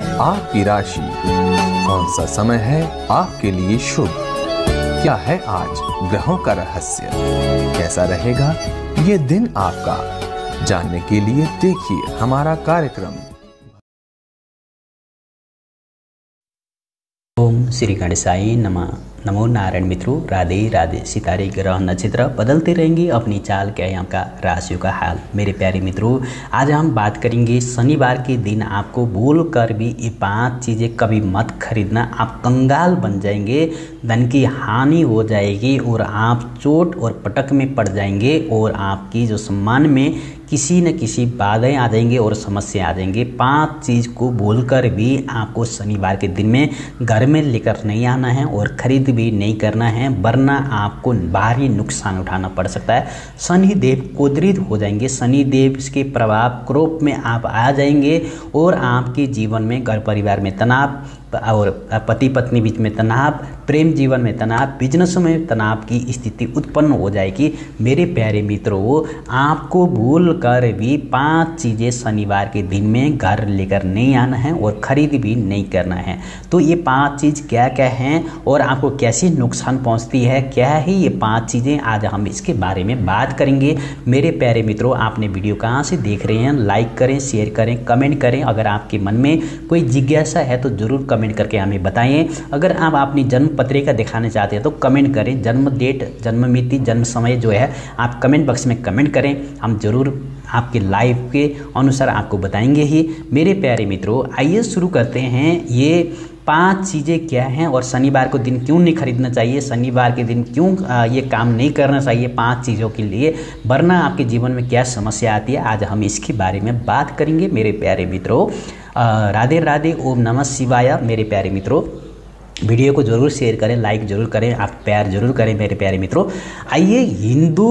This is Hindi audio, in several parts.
आपकी राशि कौन सा समय है आपके लिए शुभ? क्या है आज ग्रहों का रहस्य? कैसा रहेगा ये दिन आपका? जानने के लिए देखिए हमारा कार्यक्रम ओम श्री गणेशाई नमः। नमो नारायण मित्रों, राधे राधे। सितारे ग्रह नक्षत्र बदलते रहेंगे अपनी चाल के यहाँ का, राशियों का हाल। मेरे प्यारे मित्रों, आज हम बात करेंगे शनिवार के दिन आपको बोल कर भी ये पाँच चीज़ें कभी मत खरीदना। आप कंगाल बन जाएँगे, धन की हानि हो जाएगी और आप चोट और पटक में पड़ जाएँगे और आपकी जो सम्मान में किसी न किसी बाधाएँ आ जाएँगे और समस्या आ जाएँगे। पाँच चीज़ को बोलकर भी आपको शनिवार के दिन में घर में लेकर नहीं आना है और खरीद भी नहीं करना है, वरना आपको भारी नुकसान उठाना पड़ सकता है। शनि देव क्रोधित हो जाएँगे। शनि देव के प्रभाव क्रोप में आप आ जाएँगे और आपके जीवन में घर परिवार में तनाव और पति पत्नी बीच में तनाव प्रेम जीवन में तनाव बिज़नेस में तनाव की स्थिति उत्पन्न हो जाएगी। मेरे प्यारे मित्रों, आपको भूल कर भी पाँच चीज़ें शनिवार के दिन में घर लेकर नहीं आना है और खरीद भी नहीं करना है। तो ये पाँच चीज़ क्या क्या हैं और आपको कैसी नुकसान पहुँचती है? क्या है ये पाँच चीज़ें? आज हम इसके बारे में बात करेंगे। मेरे प्यारे मित्रों, आपने वीडियो कहाँ से देख रहे हैं? लाइक करें शेयर करें कमेंट करें। अगर आपके मन में कोई जिज्ञासा है तो ज़रूर कमेंट करके हमें बताएँ। अगर आप अपनी जन्म पत्रिका दिखाना चाहते हैं तो कमेंट करें। जन्म डेट जन्म मिति, जन्म समय जो है, आप कमेंट बॉक्स में कमेंट करें। हम ज़रूर आपके लाइफ के अनुसार आपको बताएँगे ही। मेरे प्यारे मित्रों, आइए शुरू करते हैं। ये पाँच चीज़ें क्या हैं और शनिवार को दिन क्यों नहीं खरीदना चाहिए? शनिवार के दिन क्यों ये काम नहीं करना चाहिए पाँच चीज़ों के लिए? वरना आपके जीवन में क्या समस्या आती है? आज हम इसके बारे में बात करेंगे। मेरे प्यारे मित्रों राधे राधे, ओम नमः शिवाय। मेरे प्यारे मित्रों वीडियो को ज़रूर शेयर करें लाइक ज़रूर करें, आप प्यार ज़रूर करें मेरे प्यारे मित्रों। आइए हिंदू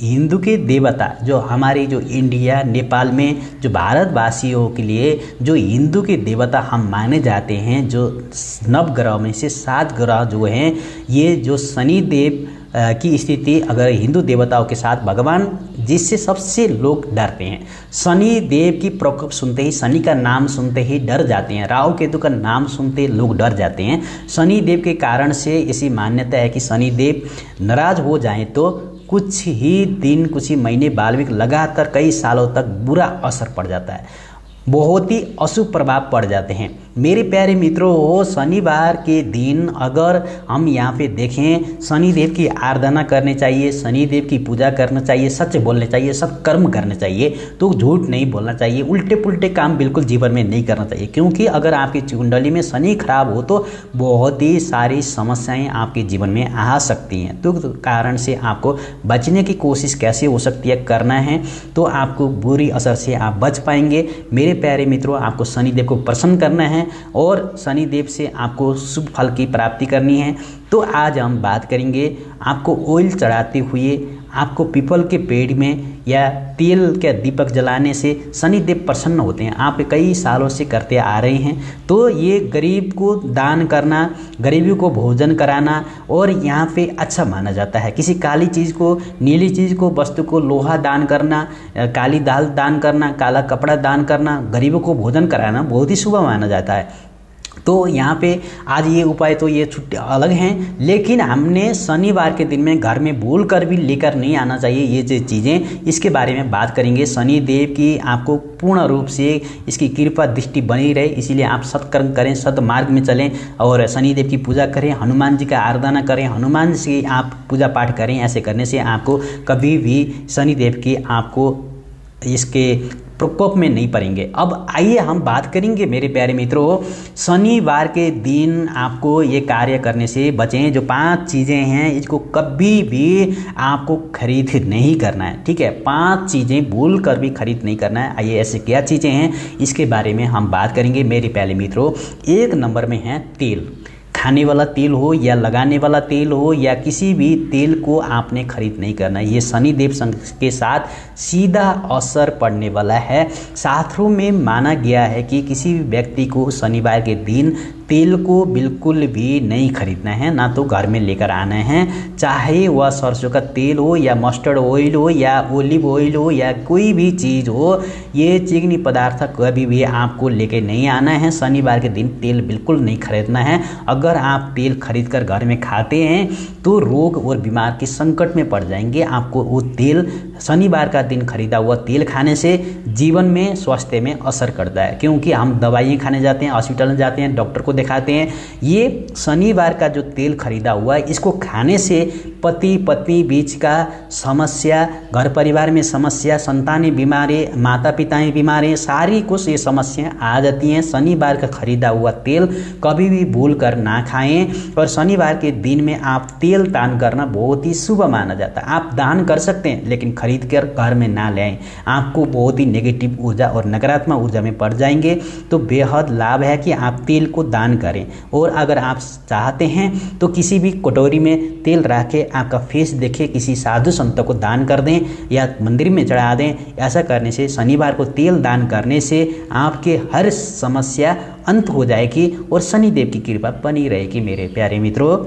हिंदू के देवता, जो हमारे जो इंडिया, नेपाल में जो भारतवासियों के लिए जो हिंदू के देवता हम माने जाते हैं, जो नव ग्रह में से सात ग्रह जो हैं, ये जो शनि देव की स्थिति अगर हिंदू देवताओं के साथ भगवान जिससे सबसे लोग डरते हैं, शनि देव की प्रकोप सुनते ही, शनि का नाम सुनते ही डर जाते हैं, राहु केतु का नाम सुनते लोग डर जाते हैं। शनि देव के कारण से ऐसी मान्यता है कि शनि देव नाराज़ हो जाए तो कुछ ही दिन, कुछ ही महीने बालविक लगातार कई सालों तक बुरा असर पड़ जाता है। बहुत ही अशुभ प्रभाव पड़ जाते हैं। मेरे प्यारे मित्रों हो शनिवार के दिन अगर हम यहाँ पे देखें, शनिदेव की आराधना करनी चाहिए, शनिदेव की पूजा करना चाहिए, सच बोलने चाहिए सब कर्म करने चाहिए तो झूठ नहीं बोलना चाहिए उल्टे पुल्टे काम बिल्कुल जीवन में नहीं करना चाहिए। क्योंकि अगर आपकी कुंडली में शनि खराब हो तो बहुत ही सारी समस्याएँ आपके जीवन में आ सकती हैं। तो कारण से आपको बचने की कोशिश कैसे हो सकती है, करना है तो आपको बुरी असर से आप बच पाएँगे। मेरे प्यारे मित्रों, आपको शनिदेव को प्रसन्न करना है और शनिदेव से आपको शुभ फल की प्राप्ति करनी है। तो आज हम बात करेंगे आपको ऑयल चढ़ाते हुए आपको पीपल के पेड़ में या तेल के दीपक जलाने से शनिदेव प्रसन्न होते हैं। आप कई सालों से करते आ रहे हैं। तो ये गरीब को दान करना, गरीबी को भोजन कराना और यहाँ पे अच्छा माना जाता है। किसी काली चीज़ को, नीली चीज़ को, वस्तु को, लोहा दान करना काली दाल दान करना, काला कपड़ा दान करना, गरीबों को भोजन कराना बहुत ही शुभ माना जाता है। तो यहाँ पे आज ये उपाय तो ये छुट्टी अलग हैं, लेकिन हमने शनिवार के दिन में घर में बोल कर भी लेकर नहीं आना चाहिए ये जो चीज़ें। इसके बारे में बात करेंगे। शनि देव की आपको पूर्ण रूप से इसकी कृपा दृष्टि बनी रहे, इसीलिए आप सत्कर्म करें, सदमार्ग में चलें और शनिदेव की पूजा करें, हनुमान जी का आराधना करें, हनुमान से आप पूजा पाठ करें, ऐसे करने से आपको कभी भी शनिदेव की आपको इसके प्रकोप में नहीं पड़ेंगे। अब आइए हम बात करेंगे मेरे प्यारे मित्रों, शनिवार के दिन आपको ये कार्य करने से बचें। जो पाँच चीज़ें हैं, इसको कभी भी आपको खरीद नहीं करना है, ठीक है? पाँच चीज़ें भूल कर भी खरीद नहीं करना है। आइए, ऐसे क्या चीज़ें हैं? इसके बारे में हम बात करेंगे मेरे प्यारे मित्रों। एक नंबर में है तेल। खाने वाला तेल हो या लगाने वाला तेल हो या किसी भी तेल को आपने खरीद नहीं करना। ये शनिदेव के साथ सीधा असर पड़ने वाला है। शास्त्रों में माना गया है कि किसी भी व्यक्ति को शनिवार के दिन तेल को बिल्कुल भी नहीं खरीदना है, ना तो घर में लेकर आना है। चाहे वह सरसों का तेल हो या मस्टर्ड ऑयल हो या ओलिव ऑयल हो या कोई भी चीज़ हो, ये चिकनी पदार्थ कभी भी आपको लेके नहीं आना है। शनिवार के दिन तेल बिल्कुल नहीं खरीदना है। अगर आप तेल खरीद कर घर में खाते हैं तो रोग और बीमार के संकट में पड़ जाएँगे। आपको वो तेल शनिवार का दिन खरीदा हुआ तेल खाने से जीवन में, स्वास्थ्य में असर करता है। क्योंकि हम दवाइयाँ खाने जाते हैं, हॉस्पिटल में जाते हैं, डॉक्टर को दिखाते हैं। ये शनिवार का जो तेल खरीदा हुआ है, इसको खाने से पति, पत्नी बीच का समस्या, घर परिवार में समस्या, संतानें बीमारी माता पिताएँ बीमारी सारी कुछ ये समस्याएँ आ जाती हैं। शनिवार का खरीदा हुआ तेल कभी भी भूल कर ना खाएँ। और शनिवार के दिन में आप तेल दान करना बहुत ही शुभ माना जाता है। आप दान कर सकते हैं, लेकिन खरीद कर घर में ना ले। आपको बहुत ही नेगेटिव ऊर्जा और नकारात्मक ऊर्जा में पड़ जाएँगे। तो बेहद लाभ है कि आप तेल को दान करें। और अगर आप चाहते हैं तो किसी भी कटोरी में तेल रख के आपका फेस देखे, किसी साधु संत को दान कर दें या मंदिर में चढ़ा दें। ऐसा करने से, शनिवार को तेल दान करने से आपके हर समस्या अंत हो जाएगी और शनिदेव की कृपा बनी रहेगी मेरे प्यारे मित्रों।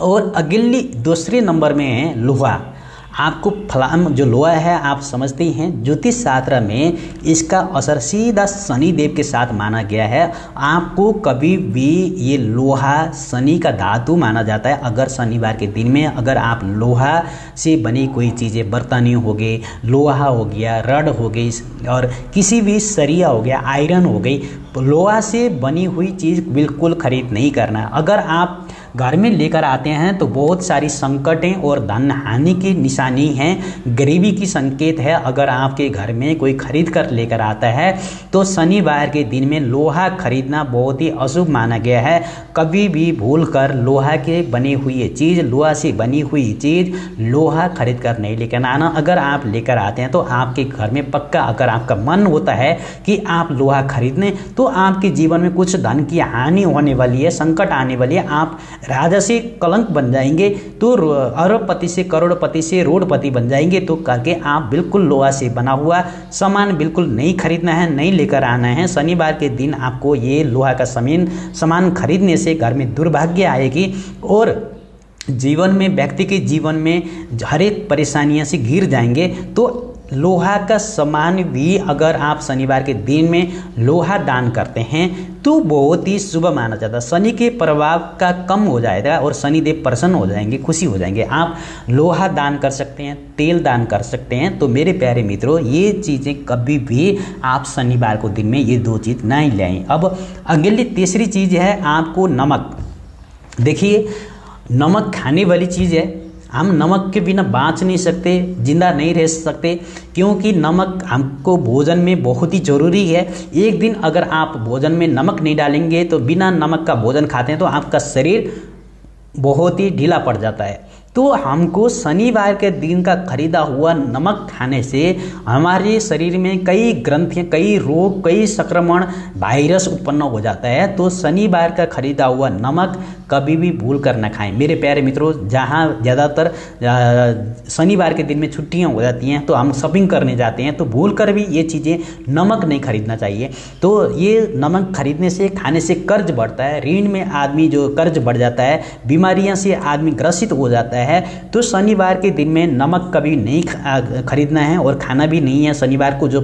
और अगली दूसरे नंबर में है लोहा। आपको फलाम जो लोहा है, आप समझते हैं ज्योतिष शास्त्र में इसका असर सीधा शनि देव के साथ माना गया है। आपको कभी भी ये लोहा शनि का धातु माना जाता है। अगर शनिवार के दिन में अगर आप लोहा से बनी कोई चीज़ें बर्तनी हो गई लोहा हो गया, रड हो गई, और किसी भी सरिया हो गया, आयरन हो गई, लोहा से बनी हुई चीज़ बिल्कुल खरीद नहीं करना। अगर आप घर में लेकर आते हैं तो बहुत सारी संकटें और धन हानि की निशानी हैं। गरीबी की संकेत है, अगर आपके घर में कोई खरीद कर लेकर आता है तो शनिवार के दिन में लोहा खरीदना बहुत ही अशुभ माना गया है। कभी भी भूल कर लोहा के बनी हुई चीज़, लोहा से बनी हुई चीज़, लोहा खरीद कर नहीं लेकर आना। अगर आप लेकर आते हैं तो आपके घर में पक्का अगर आपका मन होता है कि आप लोहा खरीदने तो आपके जीवन में कुछ धन की हानि होने वाली है, संकट आने वाली है। आप राजसी कलंक बन जाएँगे तो अरबपति से करोड़पति से रोडपति बन जाएँगे तो करके आप बिल्कुल लोहा से बना हुआ सामान बिल्कुल नहीं खरीदना है, नहीं लेकर आना है। शनिवार के दिन आपको ये लोहा का समीन, सामान खरीदने से घर में दुर्भाग्य आएगी और जीवन में, व्यक्ति के जीवन में हर एक परेशानियाँ से घिर जाएँगे तो लोहा का सामान भी अगर आप शनिवार के दिन में लोहा दान करते हैं तो बहुत ही शुभ माना जाता है। शनि के प्रभाव का कम हो जाएगा और शनिदेव प्रसन्न हो जाएँगे, खुशी हो जाएँगे। आप लोहा दान कर सकते हैं, तेल दान कर सकते हैं। तो मेरे प्यारे मित्रों, ये चीज़ें कभी भी आप शनिवार को दिन में ये दो चीज़ ले। आए अब अगली तीसरी चीज़ है आपको नमक। देखिए, नमक खाने वाली चीज़ है। हम नमक के बिना बाँच नहीं सकते, ज़िंदा नहीं रह सकते, क्योंकि नमक हमको भोजन में बहुत ही ज़रूरी है। एक दिन अगर आप भोजन में नमक नहीं डालेंगे तो बिना नमक का भोजन खाते हैं तो आपका शरीर बहुत ही ढीला पड़ जाता है। तो हमको शनिवार के दिन का खरीदा हुआ नमक खाने से हमारे शरीर में कई ग्रंथियाँ, कई रोग, कई संक्रमण, वायरस उत्पन्न हो जाता है। तो शनिवार का खरीदा हुआ नमक कभी भी भूल कर ना खाएँ। मेरे प्यारे मित्रों, जहाँ ज़्यादातर शनिवार के दिन में छुट्टियाँ हो जाती हैं तो हम शॉपिंग करने जाते हैं तो भूल कर भी ये चीज़ें नमक नहीं खरीदना चाहिए। तो ये नमक खरीदने से, खाने से कर्ज बढ़ता है, ऋण में आदमी जो कर्ज बढ़ जाता है, बीमारियाँ से आदमी ग्रसित हो जाता है तो शनिवार के दिन में नमक कभी नहीं खरीदना है और खाना भी नहीं है शनिवार को जो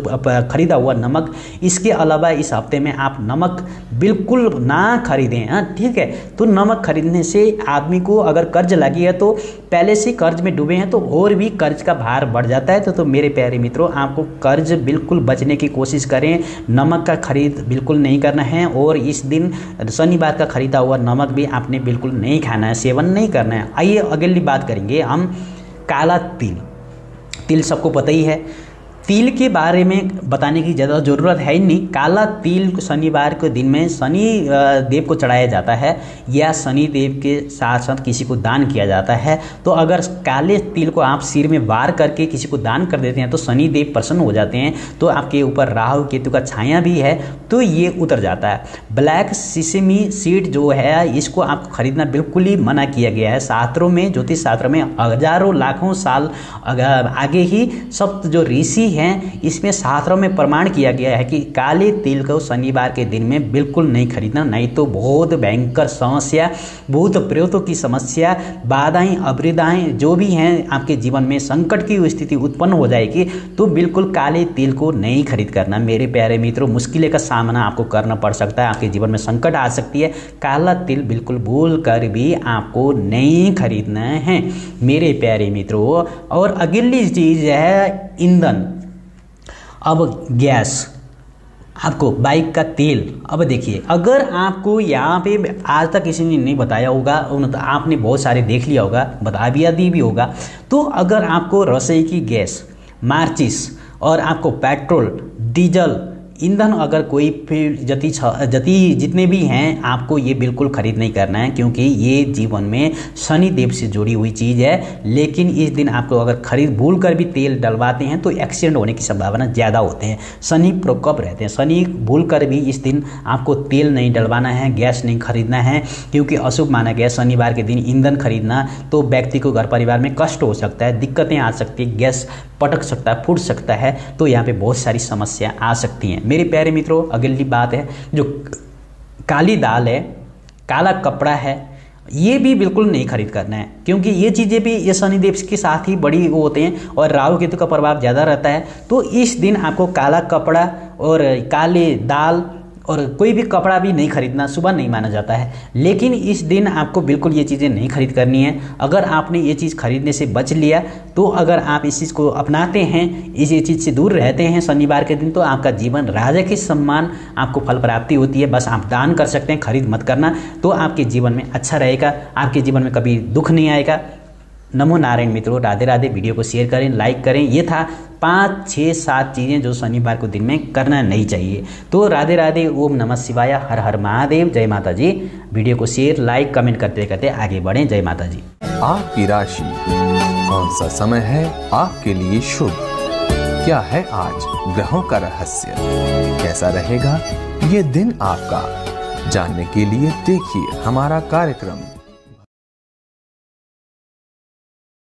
खरीदा हुआ नमक। इसके अलावा इस हफ़्ते में आप नमक बिल्कुल ना खरीदें हाँ ठीक है? तो नमक खरीदने से आदमी को अगर कर्ज लगी है तो पहले से कर्ज में डूबे हैं तो और भी कर्ज का भार बढ़ जाता है। तो, तो मेरे प्यारे मित्रों आपको कर्ज बिल्कुल बचने की कोशिश करें। नमक का खरीद बिल्कुल नहीं करना है और इस दिन शनिवार का खरीदा हुआ नमक भी आपने बिल्कुल नहीं खाना है सेवन नहीं करना है। आइए अगली बात करेंगे हम। काला तिल। तिल सबको पता ही है। तिल के बारे में बताने की ज़्यादा ज़रूरत है ही नहीं। काला तिल शनिवार के दिन में शनि देव को चढ़ाया जाता है या शनि देव के साथ साथ किसी को दान किया जाता है। तो अगर काले तिल को आप सिर में वार करके किसी को दान कर देते हैं तो शनि देव प्रसन्न हो जाते हैं। तो आपके ऊपर राहु केतु का छाया भी है तो ये उतर जाता है। ब्लैक सिसेमी सीड जो है, इसको आपको खरीदना बिल्कुल ही मना किया गया है। शास्त्रों में, ज्योतिष शास्त्र में हज़ारों लाखों साल आगे ही सब जो ऋषि हैं, इसमें शास्त्रों में प्रमाण किया गया है कि काले तिल को शनिवार के दिन में बिल्कुल नहीं खरीदना, नहीं तो बहुत भयंकर समस्या, भूत प्रेतों की समस्या, बाधाएँ अवृदाएँ जो भी हैं, आपके जीवन में संकट की स्थिति उत्पन्न हो जाएगी तो बिल्कुल काले तिल को नहीं खरीद करना। मेरे प्यारे मित्रों, मुश्किलें का सामना आपको करना पड़ सकता है, आपके जीवन में संकट आ सकती है। काला तिल बिल्कुल भूल कर भी आपको नहीं खरीदना है, मेरे प्यारे मित्रों। और अगली चीज़ है ईंधन। अब गैस, आपको बाइक का तेल। अब देखिए, अगर आपको यहाँ पे आज तक किसी ने नहीं बताया होगा तो आपने बहुत सारे देख लिया होगा, बता भी दी भी होगा तो अगर आपको रसोई की गैस मार्चिस और आपको पेट्रोल, डीजल ईंधन अगर कोई फिर जति जति जितने भी हैं, आपको ये बिल्कुल खरीद नहीं करना है, क्योंकि ये जीवन में शनि देव से जुड़ी हुई चीज़ है। लेकिन इस दिन आपको अगर खरीद भूल कर भी तेल डलवाते हैं तो एक्सीडेंट होने की संभावना ज़्यादा होते हैं। शनि प्रकोप रहते हैं। शनि भूल कर भी इस दिन आपको तेल नहीं डलवाना है, गैस नहीं खरीदना है, क्योंकि अशुभ माना गया शनिवार के दिन ईंधन खरीदना तो व्यक्ति को घर परिवार में कष्ट हो सकता है, दिक्कतें आ सकती है, गैस पटक सकता है, फूट सकता है तो यहाँ पे बहुत सारी समस्या आ सकती हैं। मेरे प्यारे मित्रों, अगली बात है, जो काली दाल है, काला कपड़ा है, ये भी बिल्कुल नहीं खरीद करना है। क्योंकि ये चीज़ें भी ये शनिदेव के साथ ही बड़ी वो होते हैं और राहु केतु का प्रभाव ज़्यादा रहता है। तो इस दिन आपको काला कपड़ा और काले दाल और कोई भी कपड़ा भी नहीं खरीदना सुबह नहीं माना जाता है। लेकिन इस दिन आपको बिल्कुल ये चीज़ें नहीं खरीद करनी है। अगर आपने ये चीज़ खरीदने से बच लिया तो अगर आप इस चीज़ को अपनाते हैं, इस ये चीज़ से दूर रहते हैं शनिवार के दिन तो आपका जीवन राजा के सम्मान, आपको फल प्राप्ति होती है। बस आप दान कर सकते हैं, खरीद मत करना तो आपके जीवन में अच्छा रहेगा। आपके जीवन में कभी दुख नहीं आएगा। नमो नारायण मित्रों, राधे राधे। वीडियो को शेयर करें लाइक करें। ये था पाँच छः सात चीज़ें जो शनिवार को दिन में करना नहीं चाहिए। तो राधे राधे, ओम नमः शिवाय, हर हर महादेव। जय माता जी वीडियो को शेयर लाइक कमेंट करते करते आगे बढ़ें। जय माता जी आपकी राशि, कौन सा समय है आपके लिए शुभ? क्या है आज ग्रहों का रहस्य? कैसा रहेगा ये दिन आपका? जानने के लिए देखिए हमारा कार्यक्रम